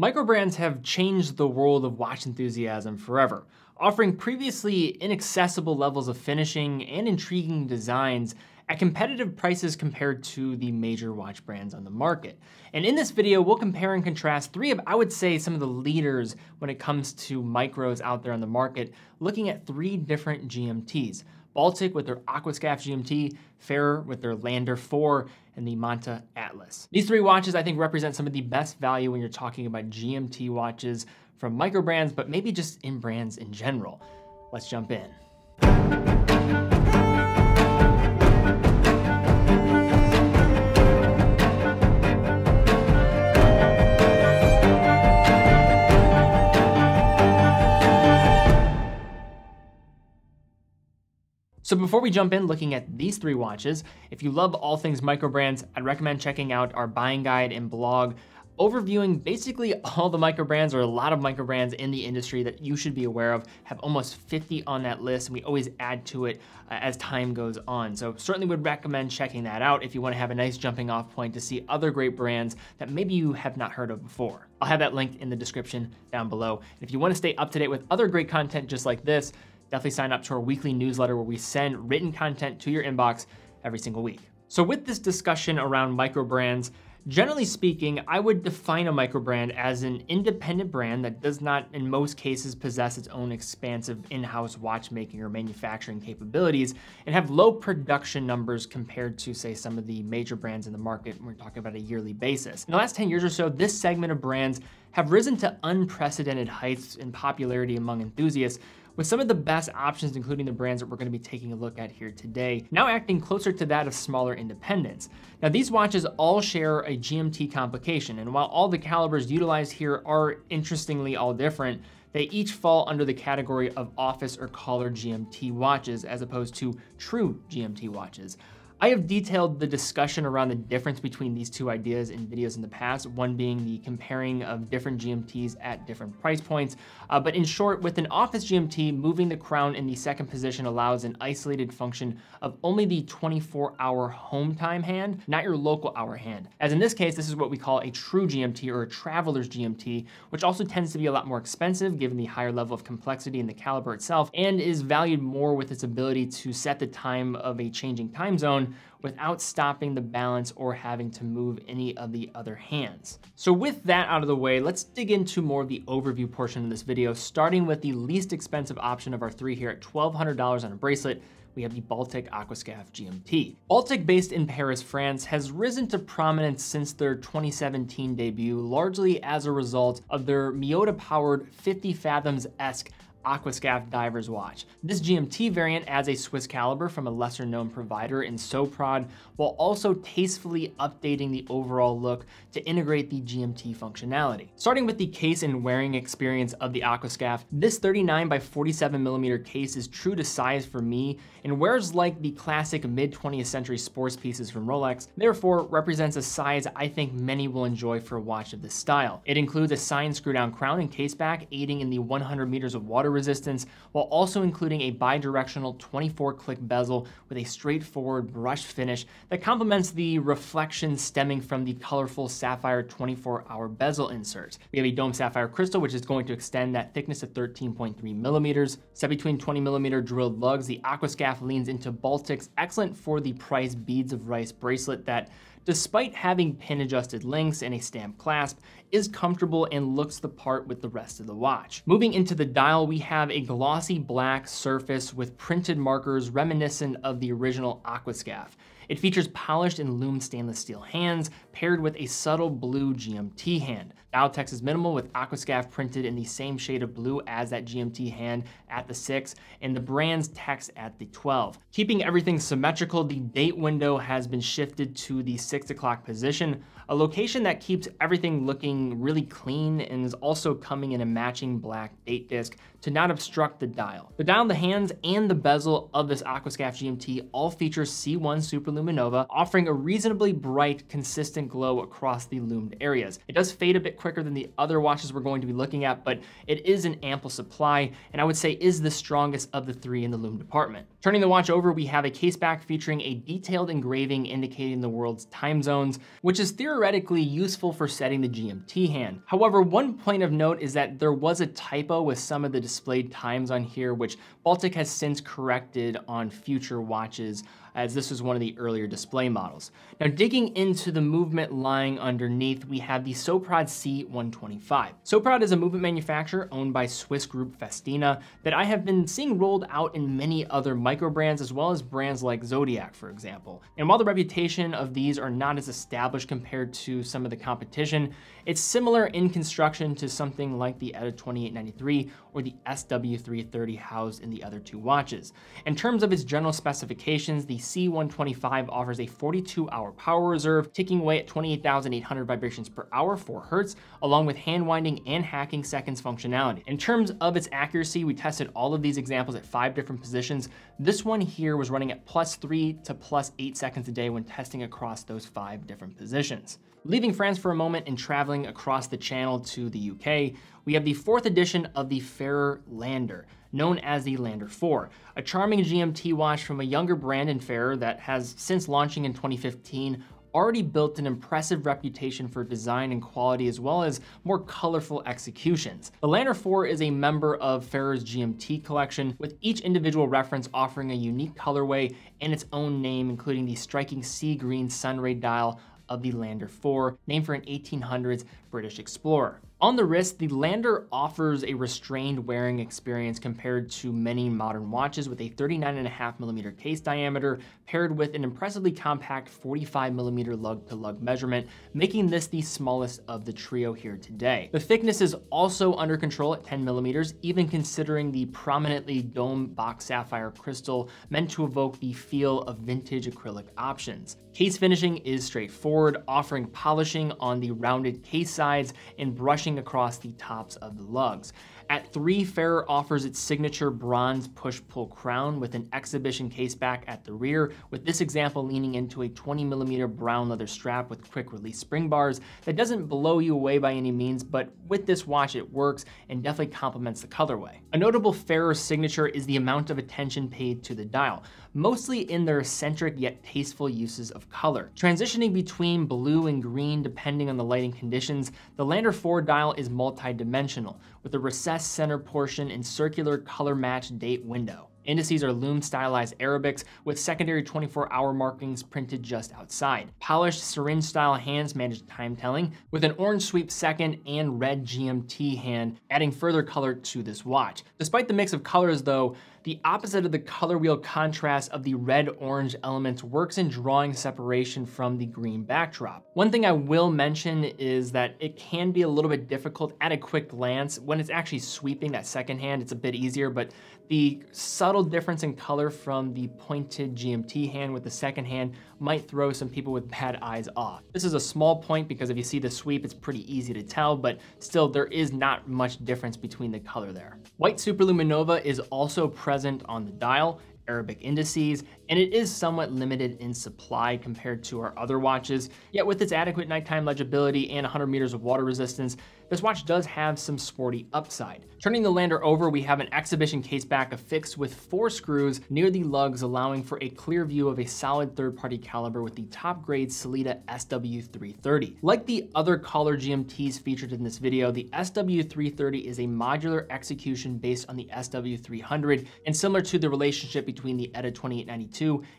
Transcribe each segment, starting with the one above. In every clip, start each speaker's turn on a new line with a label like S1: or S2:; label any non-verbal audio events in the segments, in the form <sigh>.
S1: Microbrands have changed the world of watch enthusiasm forever, offering previously inaccessible levels of finishing and intriguing designs at competitive prices compared to the major watch brands on the market. And in this video, we'll compare and contrast three of, I would say, some of the leaders when it comes to micros out there on the market, looking at three different GMTs. Baltic with their Aquascaphe GMT, Farer with their Lander 4, and the Monta Atlas. These three watches I think represent some of the best value when you're talking about GMT watches from micro brands, but maybe just in brands in general. Let's jump in. So before we jump in looking at these three watches, if you love all things micro brands, I'd recommend checking out our buying guide and blog overviewing basically all the micro brands or a lot of micro brands in the industry that you should be aware of. Have almost 50 on that list and we always add to it uh, as time goes on. So certainly would recommend checking that out if you wanna have a nice jumping off point to see other great brands that maybe you have not heard of before. I'll have that linked in the description down below. And if you wanna stay up to date with other great content just like this, definitely sign up to our weekly newsletter where we send written content to your inbox every single week. So with this discussion around micro brands, Generally speaking, I would define a micro brand as an independent brand that does not, in most cases, possess its own expansive in-house watchmaking or manufacturing capabilities and have low production numbers compared to, say, some of the major brands in the market we're talking about a yearly basis. In the last 10 years or so, this segment of brands have risen to unprecedented heights in popularity among enthusiasts, with some of the best options, including the brands that we're gonna be taking a look at here today, now acting closer to that of smaller independents. Now these watches all share a GMT complication, and while all the calibers utilized here are interestingly all different, they each fall under the category of office or collar GMT watches as opposed to true GMT watches. I have detailed the discussion around the difference between these two ideas in videos in the past, one being the comparing of different GMTs at different price points. Uh, but in short, with an office GMT, moving the crown in the second position allows an isolated function of only the 24-hour home time hand, not your local hour hand. As in this case, this is what we call a true GMT or a traveler's GMT, which also tends to be a lot more expensive given the higher level of complexity in the caliber itself, and is valued more with its ability to set the time of a changing time zone without stopping the balance or having to move any of the other hands. So with that out of the way, let's dig into more of the overview portion of this video, starting with the least expensive option of our three here at $1,200 on a bracelet, we have the Baltic Aquascaphe GMT. Baltic, based in Paris, France, has risen to prominence since their 2017 debut, largely as a result of their Miyota-powered 50 Fathoms-esque Aquascaphe Diver's Watch. This GMT variant adds a Swiss caliber from a lesser known provider in Soprod, while also tastefully updating the overall look to integrate the GMT functionality. Starting with the case and wearing experience of the Aquascaphe, this 39 by 47 millimeter case is true to size for me and wears like the classic mid 20th century sports pieces from Rolex, therefore represents a size I think many will enjoy for a watch of this style. It includes a signed screw down crown and case back, aiding in the 100 meters of water resistance, while also including a bi-directional 24-click bezel with a straightforward brushed finish that complements the reflection stemming from the colorful sapphire 24-hour bezel insert. We have a dome sapphire crystal, which is going to extend that thickness to 13.3 millimeters. Set between 20 millimeter drilled lugs, the Aquascaphe leans into Baltic's excellent for the price beads of rice bracelet that despite having pin adjusted links and a stamped clasp, is comfortable and looks the part with the rest of the watch. Moving into the dial, we have a glossy black surface with printed markers reminiscent of the original Aquascaphe. It features polished and loomed stainless steel hands paired with a subtle blue GMT hand. Dial text is minimal with Aquascaphe printed in the same shade of blue as that GMT hand at the 6 and the brand's text at the 12. Keeping everything symmetrical, the date window has been shifted to the 6 o'clock position, a location that keeps everything looking really clean and is also coming in a matching black date disc to not obstruct the dial. The dial, the hands, and the bezel of this Aquascaphe GMT all feature C1 Superluminova, offering a reasonably bright, consistent glow across the loomed areas. It does fade a bit quicker than the other watches we're going to be looking at, but it is an ample supply, and I would say is the strongest of the three in the lume department. Turning the watch over, we have a case back featuring a detailed engraving indicating the world's time zones, which is theoretically useful for setting the GMT hand. However, one point of note is that there was a typo with some of the displayed times on here, which Baltic has since corrected on future watches as this was one of the earlier display models. Now digging into the movement lying underneath, we have the Soprod C125. Soprod is a movement manufacturer owned by Swiss group Festina that I have been seeing rolled out in many other micro brands as well as brands like Zodiac, for example. And while the reputation of these are not as established compared to some of the competition, it's similar in construction to something like the ETA 2893 or the SW330 housed in the other two watches. In terms of its general specifications, the C125 offers a 42 hour power reserve, ticking away at 28,800 vibrations per hour, 4 hertz, along with hand winding and hacking seconds functionality. In terms of its accuracy, we tested all of these examples at five different positions. This one here was running at plus three to plus eight seconds a day when testing across those five different positions. Leaving France for a moment and traveling across the channel to the UK, we have the fourth edition of the Farer Lander, known as the Lander 4, a charming GMT watch from a younger Brandon Farer that has, since launching in 2015, already built an impressive reputation for design and quality as well as more colorful executions. The Lander 4 is a member of Farer's GMT collection, with each individual reference offering a unique colorway and its own name, including the striking sea green sunray dial of the Lander 4, named for an 1800s British explorer. On the wrist, the Lander offers a restrained wearing experience compared to many modern watches with a 39.5 millimeter case diameter paired with an impressively compact 45 millimeter lug to lug measurement, making this the smallest of the trio here today. The thickness is also under control at 10 millimeters, even considering the prominently domed box sapphire crystal meant to evoke the feel of vintage acrylic options. Case finishing is straightforward, offering polishing on the rounded case sides and brushing across the tops of the lugs. At three, Farer offers its signature bronze push-pull crown with an exhibition case back at the rear, with this example leaning into a 20 millimeter brown leather strap with quick release spring bars that doesn't blow you away by any means, but with this watch it works and definitely complements the colorway. A notable Farer signature is the amount of attention paid to the dial, mostly in their eccentric yet tasteful uses of color. Transitioning between blue and green depending on the lighting conditions, the Lander 4 dial is multi-dimensional, with a recessed center portion and circular color match date window. Indices are loom stylized Arabics with secondary 24 hour markings printed just outside. Polished syringe style hands manage time telling with an orange sweep second and red GMT hand, adding further color to this watch. Despite the mix of colors though, the opposite of the color wheel contrast of the red-orange elements works in drawing separation from the green backdrop. One thing I will mention is that it can be a little bit difficult at a quick glance. When it's actually sweeping that second hand, it's a bit easier, but the subtle difference in color from the pointed GMT hand with the second hand might throw some people with bad eyes off. This is a small point because if you see the sweep, it's pretty easy to tell, but still there is not much difference between the color there. White Superluminova is also present on the dial, Arabic indices, and it is somewhat limited in supply compared to our other watches. Yet with its adequate nighttime legibility and 100 meters of water resistance, this watch does have some sporty upside. Turning the lander over, we have an exhibition case back affixed with four screws near the lugs, allowing for a clear view of a solid third-party caliber with the top-grade Sellita SW330. Like the other collar GMTs featured in this video, the SW330 is a modular execution based on the SW300 and similar to the relationship between the ETA 2892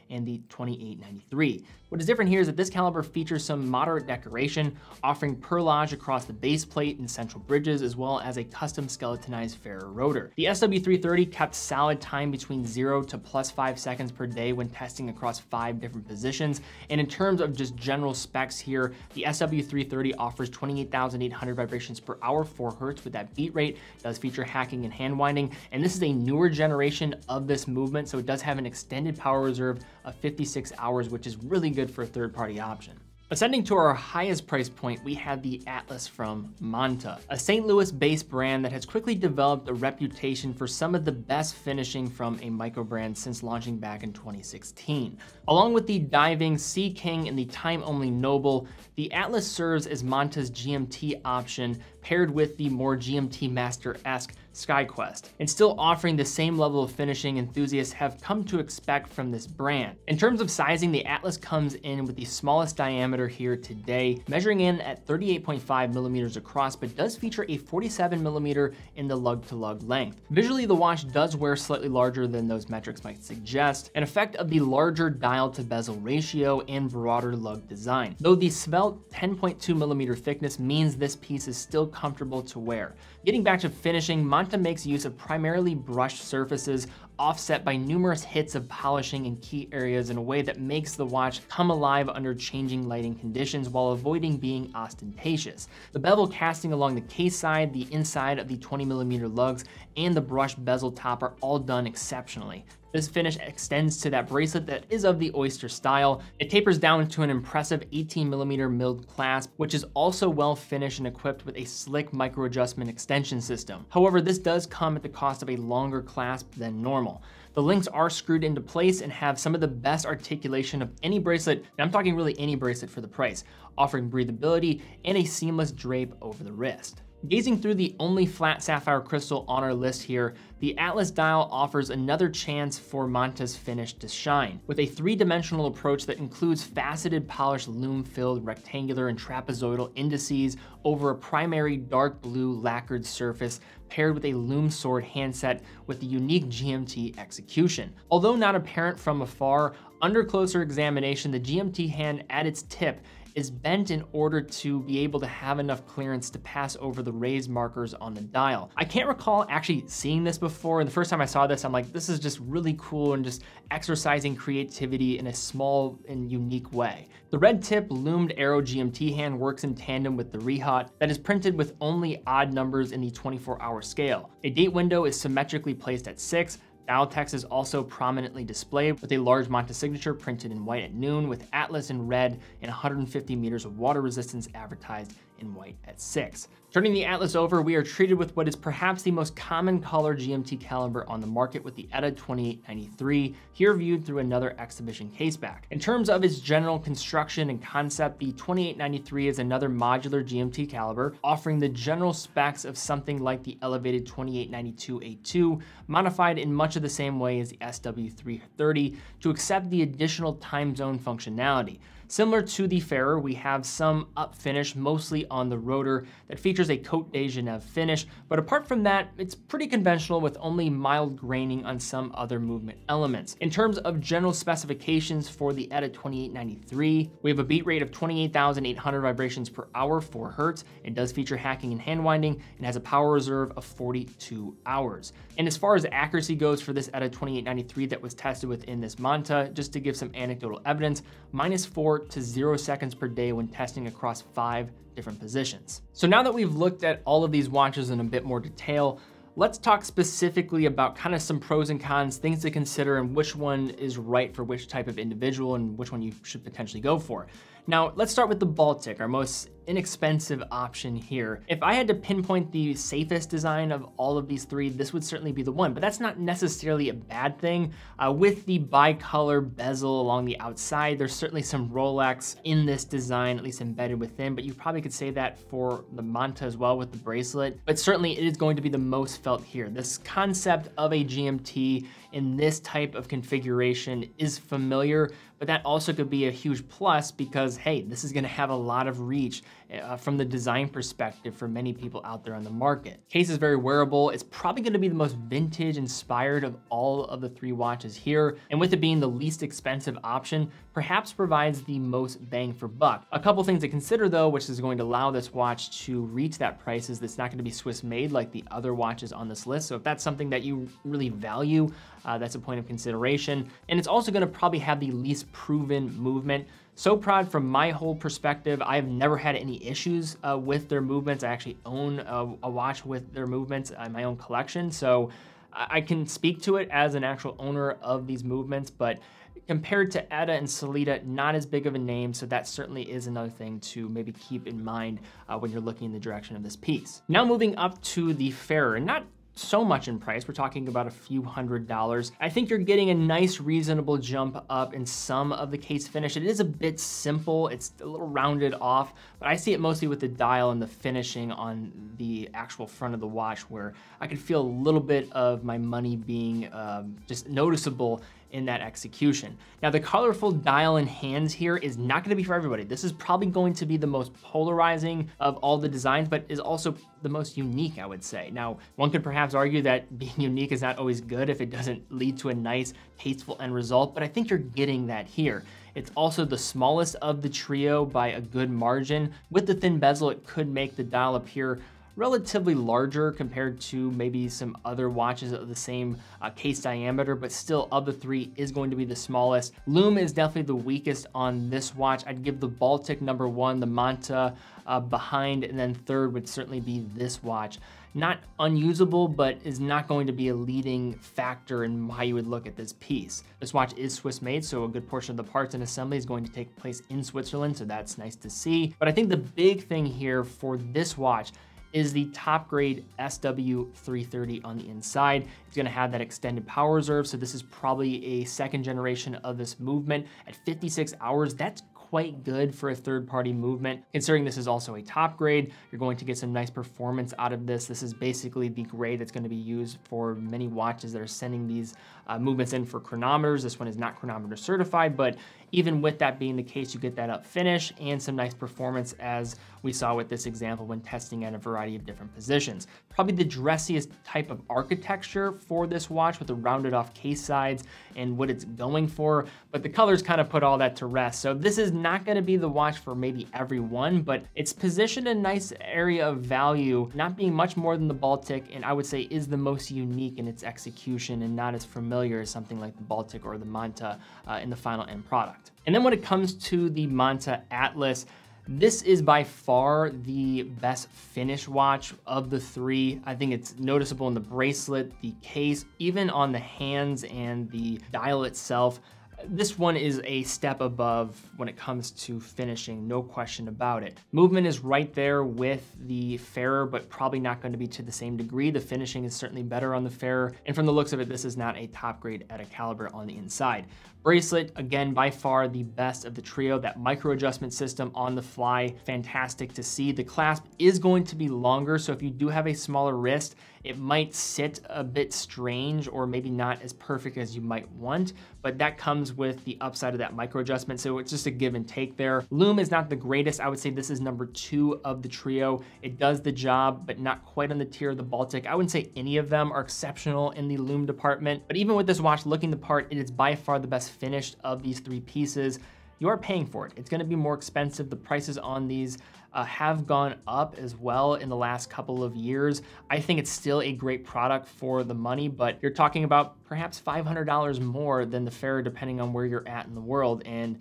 S1: and the 2893. What is different here is that this caliber features some moderate decoration, offering perlage across the base plate and central bridges, as well as a custom skeletonized Farer rotor. The SW330 kept solid time between zero to plus five seconds per day when testing across five different positions. And in terms of just general specs here, the SW330 offers 28,800 vibrations per hour, 4 hertz with that beat rate, does feature hacking and hand winding, and this is a newer generation of this movement, so it does have an extended power reserve of 56 hours, which is really good for a third-party option. Ascending to our highest price point, we have the Atlas from Monta, a St. Louis-based brand that has quickly developed a reputation for some of the best finishing from a micro brand since launching back in 2016. Along with the diving Sea King and the time-only Noble, the Atlas serves as Monta's GMT option paired with the more GMT Master-esque SkyQuest, and still offering the same level of finishing enthusiasts have come to expect from this brand. In terms of sizing, the Atlas comes in with the smallest diameter here today, measuring in at 38.5 millimeters across, but does feature a 47 millimeter in the lug-to-lug -lug length. Visually, the watch does wear slightly larger than those metrics might suggest, an effect of the larger dial to bezel ratio and broader lug design. Though the svelte 10.2 millimeter thickness means this piece is still comfortable to wear. Getting back to finishing, Monta makes use of primarily brushed surfaces offset by numerous hits of polishing in key areas in a way that makes the watch come alive under changing lighting conditions while avoiding being ostentatious. The bevel casting along the case side, the inside of the 20mm lugs, and the brushed bezel top are all done exceptionally. This finish extends to that bracelet that is of the Oyster style. It tapers down to an impressive 18 millimeter milled clasp, which is also well finished and equipped with a slick micro adjustment extension system. However, this does come at the cost of a longer clasp than normal. The links are screwed into place and have some of the best articulation of any bracelet, and I'm talking really any bracelet for the price, offering breathability and a seamless drape over the wrist. Gazing through the only flat sapphire crystal on our list here, the Atlas dial offers another chance for Monta's finish to shine. With a three-dimensional approach that includes faceted polished lume-filled rectangular and trapezoidal indices over a primary dark blue lacquered surface paired with a lume sword handset with the unique GMT execution. Although not apparent from afar, under closer examination, the GMT hand at its tip is bent in order to be able to have enough clearance to pass over the raised markers on the dial. I can't recall actually seeing this before, and the first time I saw this, I'm like, this is just really cool and just exercising creativity in a small and unique way. The red tip loomed arrow GMT hand works in tandem with the Rehaut that is printed with only odd numbers in the 24 hour scale. A date window is symmetrically placed at 6, Dial text is also prominently displayed with a large Monta signature printed in white at noon with Atlas in red and 150 meters of water resistance advertised in white at 6. Turning the Atlas over, we are treated with what is perhaps the most common color GMT caliber on the market with the ETA 2893, here viewed through another exhibition caseback. In terms of its general construction and concept, the 2893 is another modular GMT caliber, offering the general specs of something like the elevated 2892A2, modified in much of the same way as the SW330 to accept the additional time zone functionality. Similar to the Farer, we have some up finish, mostly on the rotor, that features a Cote de Genève finish, but apart from that, it's pretty conventional with only mild graining on some other movement elements. In terms of general specifications for the ETA 2893, we have a beat rate of 28,800 vibrations per hour, 4 hertz. It does feature hacking and hand winding, and has a power reserve of 42 hours. And as far as accuracy goes for this ETA 2893 that was tested within this Monta, just to give some anecdotal evidence, minus 4 to zero seconds per day when testing across five different positions. So now that we've looked at all of these watches in a bit more detail, let's talk specifically about kind of some pros and cons, things to consider, and which one is right for which type of individual and which one you should potentially go for. Now, let's start with the Baltic, our most inexpensive option here. If I had to pinpoint the safest design of all of these three, this would certainly be the one, but that's not necessarily a bad thing. Uh, with the bicolor bezel along the outside, there's certainly some Rolex in this design, at least embedded within, but you probably could say that for the Monta as well with the bracelet, but certainly it is going to be the most felt here. This concept of a GMT in this type of configuration is familiar, but that also could be a huge plus because, hey, this is gonna have a lot of reach uh, from the design perspective for many people out there on the market. Case is very wearable. It's probably gonna be the most vintage inspired of all of the three watches here. And with it being the least expensive option, perhaps provides the most bang for buck. A couple things to consider though, which is going to allow this watch to reach that price is it's not gonna be Swiss made like the other watches on this list. So if that's something that you really value, uh, that's a point of consideration. And it's also gonna probably have the least proven movement. Soprod, from my whole perspective, I've never had any issues uh, with their movements. I actually own a, a watch with their movements in my own collection, so I can speak to it as an actual owner of these movements, but compared to ETA and Sellita, not as big of a name, so that certainly is another thing to maybe keep in mind uh, when you're looking in the direction of this piece. Now moving up to the Farer, not so much in price. We're talking about a few hundred dollars. I think you're getting a nice reasonable jump up in some of the case finish. It is a bit simple. It's a little rounded off, but I see it mostly with the dial and the finishing on the actual front of the watch where I could feel a little bit of my money being um, just noticeable in that execution. Now the colorful dial and hands here is not gonna be for everybody. This is probably going to be the most polarizing of all the designs, but is also the most unique, I would say. Now, one could perhaps argue that <laughs> being unique is not always good if it doesn't lead to a nice, tasteful end result, but I think you're getting that here. It's also the smallest of the trio by a good margin. With the thin bezel, it could make the dial appear relatively larger compared to maybe some other watches of the same uh, case diameter, but still of the three is going to be the smallest. Lume is definitely the weakest on this watch. I'd give the Baltic number one, the Monta uh, behind, and then third would certainly be this watch. Not unusable, but is not going to be a leading factor in how you would look at this piece. This watch is Swiss made, so a good portion of the parts and assembly is going to take place in Switzerland, so that's nice to see. But I think the big thing here for this watch is the top grade SW330 on the inside. It's gonna have that extended power reserve, so this is probably a second generation of this movement. At 56 hours, that's quite good for a third party movement. Considering this is also a top grade, you're going to get some nice performance out of this. This is basically the grade that's gonna be used for many watches that are sending these uh, movements in for chronometers. This one is not chronometer certified, but even with that being the case, you get that up finish and some nice performance as we saw with this example when testing at a variety of different positions. Probably the dressiest type of architecture for this watch with the rounded off case sides and what it's going for, but the colors kind of put all that to rest. So this is not gonna be the watch for maybe everyone, but it's positioned in a nice area of value, not being much more than the Baltic, and I would say is the most unique in its execution and not as familiar as something like the Baltic or the Monta uh, in the final end product. And then when it comes to the Monta Atlas, this is by far the best finish watch of the three. I think it's noticeable in the bracelet, the case, even on the hands and the dial itself. This one is a step above when it comes to finishing, no question about it. Movement is right there with the Farer, but probably not going to be to the same degree. The finishing is certainly better on the Farer, and from the looks of it, this is not a top grade at a caliber on the inside. Bracelet, again, by far the best of the trio. That micro adjustment system on the fly, fantastic to see. The clasp is going to be longer, so if you do have a smaller wrist, it might sit a bit strange or maybe not as perfect as you might want, but that comes with the upside of that micro adjustment, so it's just a give and take there. Loom is not the greatest. I would say this is number two of the trio. It does the job, but not quite on the tier of the Baltic. I wouldn't say any of them are exceptional in the Loom department, but even with this watch looking the part, it is by far the best finished of these three pieces, you are paying for it. It's gonna be more expensive. The prices on these uh, have gone up as well in the last couple of years. I think it's still a great product for the money, but you're talking about perhaps $500 more than the Farer depending on where you're at in the world. And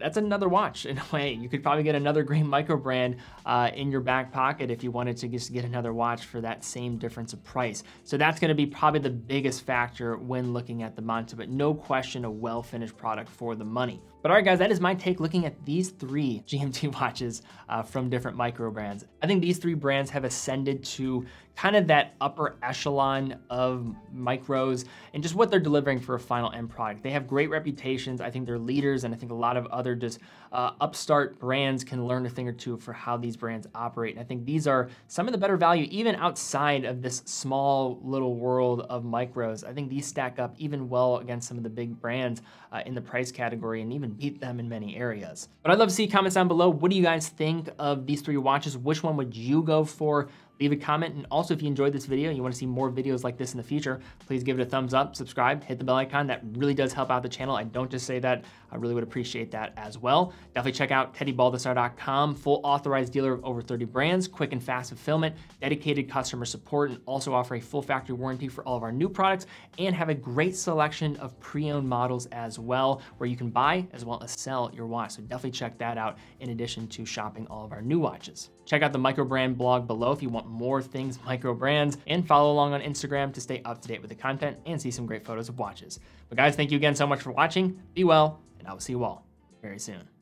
S1: that's another watch in a <laughs> way. You could probably get another great micro brand uh, in your back pocket if you wanted to just get another watch for that same difference of price. So that's gonna be probably the biggest factor when looking at the Monta, but no question a well-finished product for the money. But all right, guys, that is my take looking at these three <laughs> GMT watches uh, from different micro brands. I think these three brands have ascended to kind of that upper echelon of micros and just what they're delivering for a final end product. They have great reputations. I think they're leaders, and I think a lot of other just uh, upstart brands can learn a thing or two for how these brands operate. And I think these are some of the better value, even outside of this small little world of micros. I think these stack up even well against some of the big brands uh, in the price category and even beat them in many areas. But I'd love to see comments down below. What do you guys think of these three watches? Which one would you go for? Leave a comment. And also, if you enjoyed this video and you want to see more videos like this in the future, please give it a thumbs up, subscribe, hit the bell icon. That really does help out the channel. I don't just say that. I really would appreciate that as well. Definitely check out teddybaldassarre.com, full authorized dealer of over 30 brands, quick and fast fulfillment, dedicated customer support, and also offer a full factory warranty for all of our new products, and have a great selection of pre-owned models as well, where you can buy as well as sell your watch. So definitely check that out in addition to shopping all of our new watches. Check out the microbrand blog below if you want more things microbrands and follow along on Instagram to stay up to date with the content and see some great photos of watches. But guys, thank you again so much for watching. Be well, and I will see you all very soon.